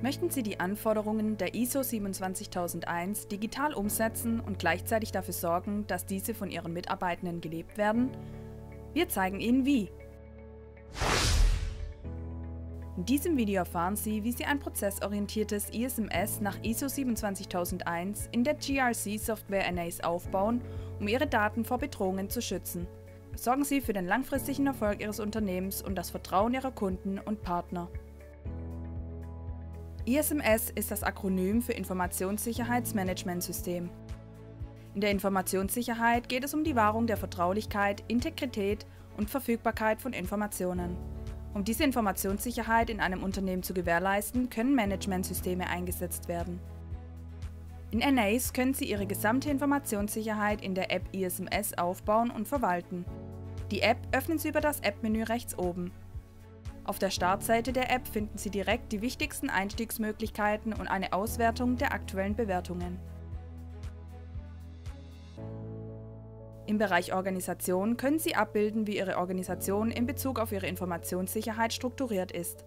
Möchten Sie die Anforderungen der ISO 27001 digital umsetzen und gleichzeitig dafür sorgen, dass diese von Ihren Mitarbeitenden gelebt werden? Wir zeigen Ihnen wie. In diesem Video erfahren Sie, wie Sie ein prozessorientiertes ISMS nach ISO 27001 in der GRC Software NAs aufbauen, um Ihre Daten vor Bedrohungen zu schützen. Sorgen Sie für den langfristigen Erfolg Ihres Unternehmens und das Vertrauen Ihrer Kunden und Partner. ISMS ist das Akronym für Informationssicherheitsmanagementsystem. In der Informationssicherheit geht es um die Wahrung der Vertraulichkeit, Integrität und Verfügbarkeit von Informationen. Um diese Informationssicherheit in einem Unternehmen zu gewährleisten, können Managementsysteme eingesetzt werden. In NAs können Sie Ihre gesamte Informationssicherheit in der App ISMS aufbauen und verwalten. Die App öffnen Sie über das App-Menü rechts oben. Auf der Startseite der App finden Sie direkt die wichtigsten Einstiegsmöglichkeiten und eine Auswertung der aktuellen Bewertungen. Im Bereich Organisation können Sie abbilden, wie Ihre Organisation in Bezug auf Ihre Informationssicherheit strukturiert ist.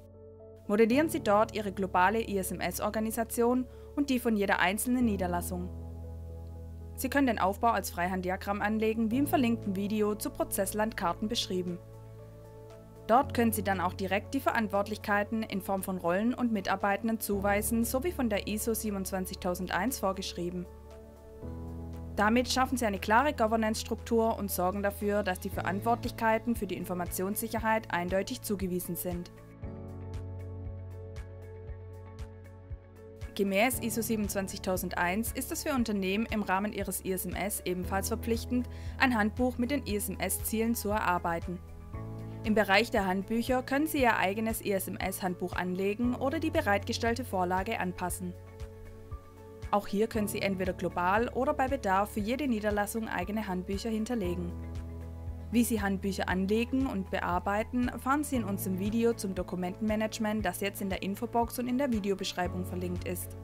Modellieren Sie dort Ihre globale ISMS-Organisation und die von jeder einzelnen Niederlassung. Sie können den Aufbau als Freihanddiagramm anlegen, wie im verlinkten Video zu Prozesslandkarten beschrieben. Dort können Sie dann auch direkt die Verantwortlichkeiten in Form von Rollen und Mitarbeitenden zuweisen, so wie von der ISO 27001 vorgeschrieben. Damit schaffen Sie eine klare Governance-Struktur und sorgen dafür, dass die Verantwortlichkeiten für die Informationssicherheit eindeutig zugewiesen sind. Gemäß ISO 27001 ist es für Unternehmen im Rahmen ihres ISMS ebenfalls verpflichtend, ein Handbuch mit den ISMS-Zielen zu erarbeiten. Im Bereich der Handbücher können Sie Ihr eigenes ESMS-Handbuch anlegen oder die bereitgestellte Vorlage anpassen. Auch hier können Sie entweder global oder bei Bedarf für jede Niederlassung eigene Handbücher hinterlegen. Wie Sie Handbücher anlegen und bearbeiten, erfahren Sie in unserem Video zum Dokumentenmanagement, das jetzt in der Infobox und in der Videobeschreibung verlinkt ist.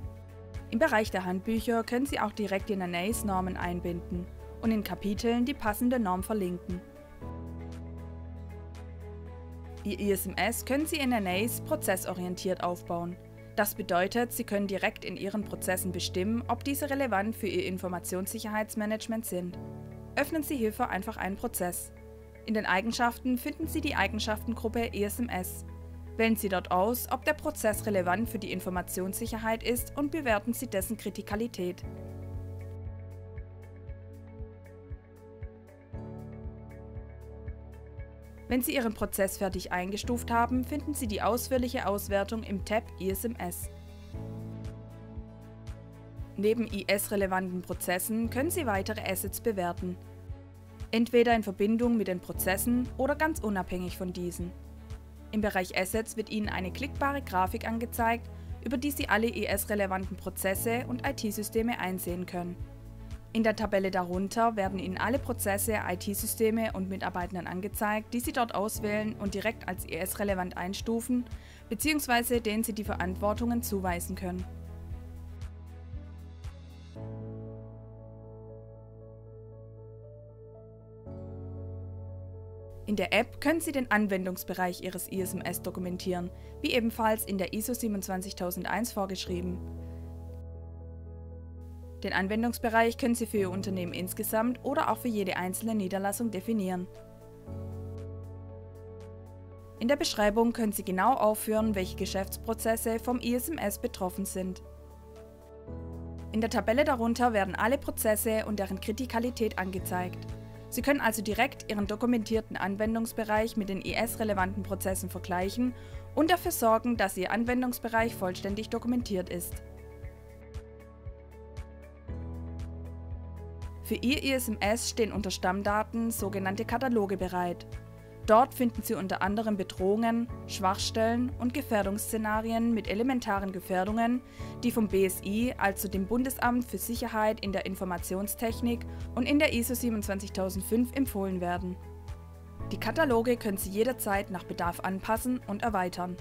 Im Bereich der Handbücher können Sie auch direkt in NAs Normen einbinden und in Kapiteln die passende Norm verlinken. Ihr ISMS können Sie in NAs prozessorientiert aufbauen. Das bedeutet, Sie können direkt in Ihren Prozessen bestimmen, ob diese relevant für Ihr Informationssicherheitsmanagement sind. Öffnen Sie hierfür einfach einen Prozess. In den Eigenschaften finden Sie die Eigenschaftengruppe ESMS. Wählen Sie dort aus, ob der Prozess relevant für die Informationssicherheit ist und bewerten Sie dessen Kritikalität. Wenn Sie Ihren Prozess fertig eingestuft haben, finden Sie die ausführliche Auswertung im Tab ISMS. Neben IS-relevanten Prozessen können Sie weitere Assets bewerten. Entweder in Verbindung mit den Prozessen oder ganz unabhängig von diesen. Im Bereich Assets wird Ihnen eine klickbare Grafik angezeigt, über die Sie alle IS-relevanten Prozesse und IT-Systeme einsehen können. In der Tabelle darunter werden Ihnen alle Prozesse, IT-Systeme und Mitarbeitenden angezeigt, die Sie dort auswählen und direkt als ES-relevant einstufen bzw. denen Sie die Verantwortungen zuweisen können. In der App können Sie den Anwendungsbereich Ihres ISMS dokumentieren, wie ebenfalls in der ISO 27001 vorgeschrieben. Den Anwendungsbereich können Sie für Ihr Unternehmen insgesamt oder auch für jede einzelne Niederlassung definieren. In der Beschreibung können Sie genau aufführen, welche Geschäftsprozesse vom ISMS betroffen sind. In der Tabelle darunter werden alle Prozesse und deren Kritikalität angezeigt. Sie können also direkt Ihren dokumentierten Anwendungsbereich mit den IS-relevanten Prozessen vergleichen und dafür sorgen, dass Ihr Anwendungsbereich vollständig dokumentiert ist. Für Ihr ISMS stehen unter Stammdaten sogenannte Kataloge bereit. Dort finden Sie unter anderem Bedrohungen, Schwachstellen und Gefährdungsszenarien mit elementaren Gefährdungen, die vom BSI, also dem Bundesamt für Sicherheit in der Informationstechnik und in der ISO 27005 empfohlen werden. Die Kataloge können Sie jederzeit nach Bedarf anpassen und erweitern.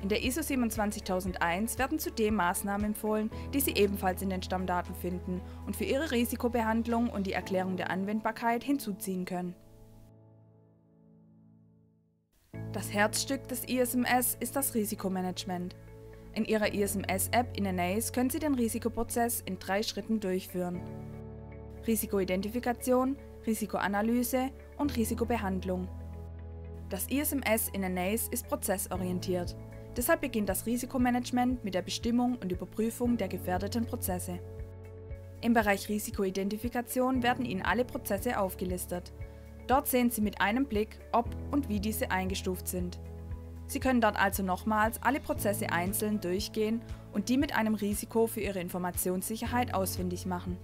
In der ISO 27001 werden zudem Maßnahmen empfohlen, die Sie ebenfalls in den Stammdaten finden und für Ihre Risikobehandlung und die Erklärung der Anwendbarkeit hinzuziehen können. Das Herzstück des ISMS ist das Risikomanagement. In Ihrer ISMS-App in Anais können Sie den Risikoprozess in drei Schritten durchführen. Risikoidentifikation, Risikoanalyse und Risikobehandlung. Das ISMS in Anais ist prozessorientiert. Deshalb beginnt das Risikomanagement mit der Bestimmung und Überprüfung der gefährdeten Prozesse. Im Bereich Risikoidentifikation werden Ihnen alle Prozesse aufgelistet. Dort sehen Sie mit einem Blick, ob und wie diese eingestuft sind. Sie können dort also nochmals alle Prozesse einzeln durchgehen und die mit einem Risiko für Ihre Informationssicherheit ausfindig machen.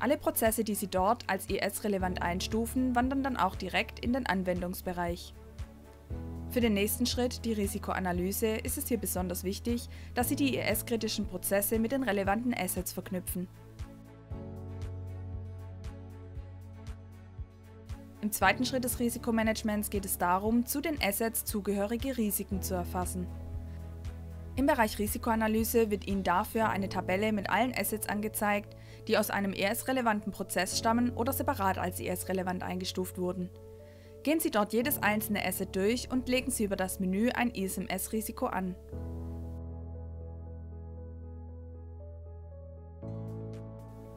Alle Prozesse, die Sie dort als IS-relevant einstufen, wandern dann auch direkt in den Anwendungsbereich. Für den nächsten Schritt, die Risikoanalyse, ist es hier besonders wichtig, dass Sie die IS-kritischen Prozesse mit den relevanten Assets verknüpfen. Im zweiten Schritt des Risikomanagements geht es darum, zu den Assets zugehörige Risiken zu erfassen. Im Bereich Risikoanalyse wird Ihnen dafür eine Tabelle mit allen Assets angezeigt, die aus einem ES-relevanten Prozess stammen oder separat als ES-relevant eingestuft wurden. Gehen Sie dort jedes einzelne Asset durch und legen Sie über das Menü ein ISMS-Risiko an.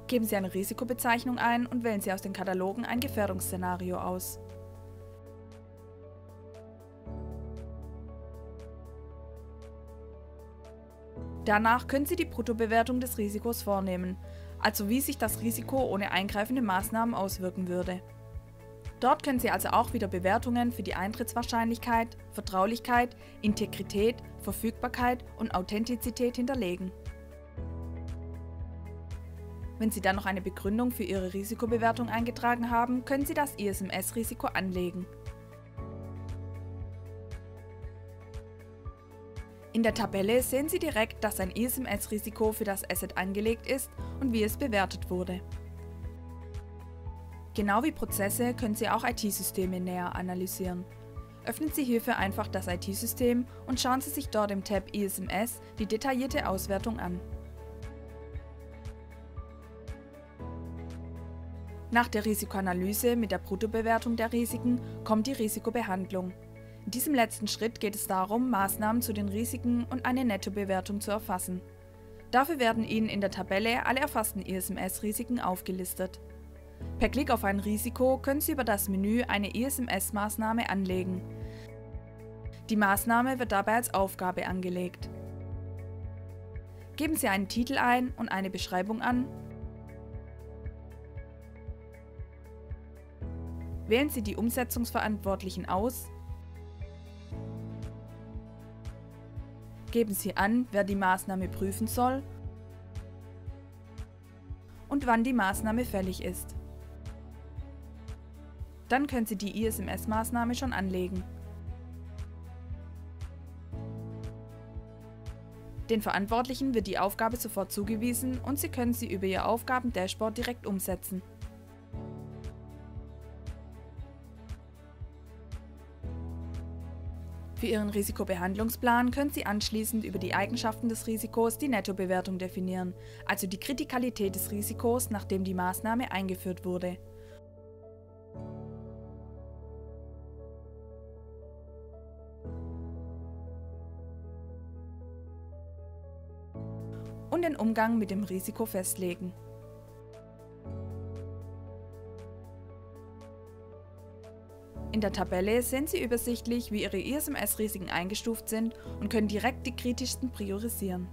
Geben Sie eine Risikobezeichnung ein und wählen Sie aus den Katalogen ein Gefährdungsszenario aus. Danach können Sie die Bruttobewertung des Risikos vornehmen, also wie sich das Risiko ohne eingreifende Maßnahmen auswirken würde. Dort können Sie also auch wieder Bewertungen für die Eintrittswahrscheinlichkeit, Vertraulichkeit, Integrität, Verfügbarkeit und Authentizität hinterlegen. Wenn Sie dann noch eine Begründung für Ihre Risikobewertung eingetragen haben, können Sie das ISMS-Risiko anlegen. In der Tabelle sehen Sie direkt, dass ein ISMS-Risiko für das Asset angelegt ist und wie es bewertet wurde. Genau wie Prozesse können Sie auch IT-Systeme näher analysieren. Öffnen Sie hierfür einfach das IT-System und schauen Sie sich dort im Tab ISMS die detaillierte Auswertung an. Nach der Risikoanalyse mit der Bruttobewertung der Risiken kommt die Risikobehandlung. In diesem letzten Schritt geht es darum, Maßnahmen zu den Risiken und eine Nettobewertung zu erfassen. Dafür werden Ihnen in der Tabelle alle erfassten ISMS-Risiken aufgelistet. Per Klick auf ein Risiko können Sie über das Menü eine ISMS-Maßnahme anlegen. Die Maßnahme wird dabei als Aufgabe angelegt. Geben Sie einen Titel ein und eine Beschreibung an Wählen Sie die Umsetzungsverantwortlichen aus. Geben Sie an, wer die Maßnahme prüfen soll und wann die Maßnahme fällig ist. Dann können Sie die ISMS-Maßnahme schon anlegen. Den Verantwortlichen wird die Aufgabe sofort zugewiesen und Sie können sie über Ihr Aufgaben-Dashboard direkt umsetzen. Für Ihren Risikobehandlungsplan können Sie anschließend über die Eigenschaften des Risikos die Nettobewertung definieren, also die Kritikalität des Risikos, nachdem die Maßnahme eingeführt wurde. Und den Umgang mit dem Risiko festlegen. In der Tabelle sehen Sie übersichtlich, wie Ihre ISMS-Risiken eingestuft sind und können direkt die kritischsten priorisieren.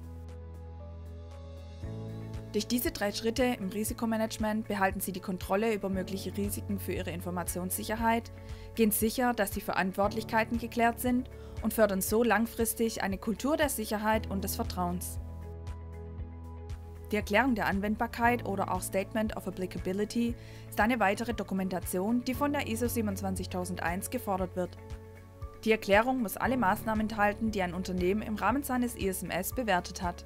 Durch diese drei Schritte im Risikomanagement behalten Sie die Kontrolle über mögliche Risiken für Ihre Informationssicherheit, gehen sicher, dass die Verantwortlichkeiten geklärt sind und fördern so langfristig eine Kultur der Sicherheit und des Vertrauens. Die Erklärung der Anwendbarkeit oder auch Statement of Applicability ist eine weitere Dokumentation, die von der ISO 27001 gefordert wird. Die Erklärung muss alle Maßnahmen enthalten, die ein Unternehmen im Rahmen seines ISMS bewertet hat.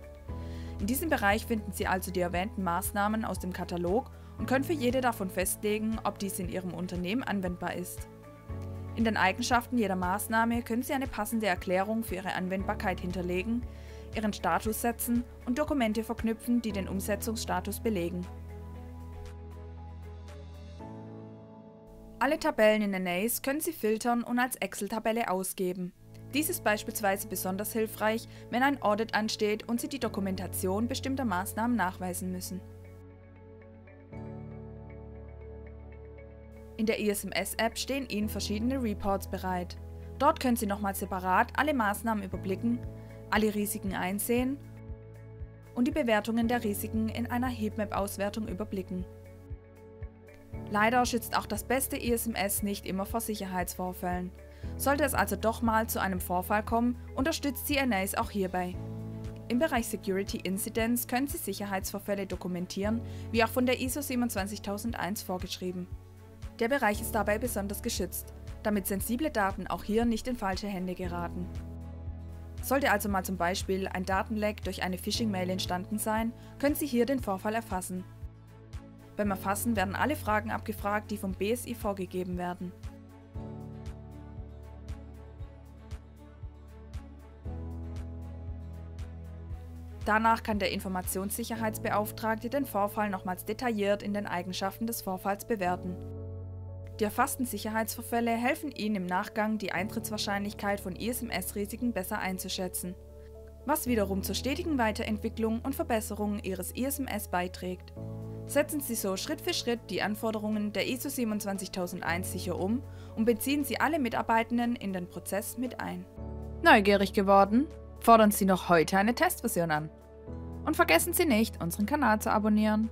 In diesem Bereich finden Sie also die erwähnten Maßnahmen aus dem Katalog und können für jede davon festlegen, ob dies in Ihrem Unternehmen anwendbar ist. In den Eigenschaften jeder Maßnahme können Sie eine passende Erklärung für Ihre Anwendbarkeit hinterlegen, ihren Status setzen und Dokumente verknüpfen, die den Umsetzungsstatus belegen. Alle Tabellen in Anace können Sie filtern und als Excel-Tabelle ausgeben. Dies ist beispielsweise besonders hilfreich, wenn ein Audit ansteht und Sie die Dokumentation bestimmter Maßnahmen nachweisen müssen. In der ISMS-App stehen Ihnen verschiedene Reports bereit. Dort können Sie nochmal separat alle Maßnahmen überblicken, alle Risiken einsehen und die Bewertungen der Risiken in einer Heatmap-Auswertung überblicken. Leider schützt auch das beste ISMS nicht immer vor Sicherheitsvorfällen. Sollte es also doch mal zu einem Vorfall kommen, unterstützt CNAs auch hierbei. Im Bereich Security Incidents können Sie Sicherheitsvorfälle dokumentieren, wie auch von der ISO 27001 vorgeschrieben. Der Bereich ist dabei besonders geschützt, damit sensible Daten auch hier nicht in falsche Hände geraten. Sollte also mal zum Beispiel ein Datenleck durch eine Phishing-Mail entstanden sein, können Sie hier den Vorfall erfassen. Beim Erfassen werden alle Fragen abgefragt, die vom BSI vorgegeben werden. Danach kann der Informationssicherheitsbeauftragte den Vorfall nochmals detailliert in den Eigenschaften des Vorfalls bewerten. Die erfassten Sicherheitsvorfälle helfen Ihnen im Nachgang, die Eintrittswahrscheinlichkeit von ISMS-Risiken besser einzuschätzen, was wiederum zur stetigen Weiterentwicklung und Verbesserung Ihres ISMS beiträgt. Setzen Sie so Schritt für Schritt die Anforderungen der ISO 27001 sicher um und beziehen Sie alle Mitarbeitenden in den Prozess mit ein. Neugierig geworden? Fordern Sie noch heute eine Testversion an. Und vergessen Sie nicht, unseren Kanal zu abonnieren.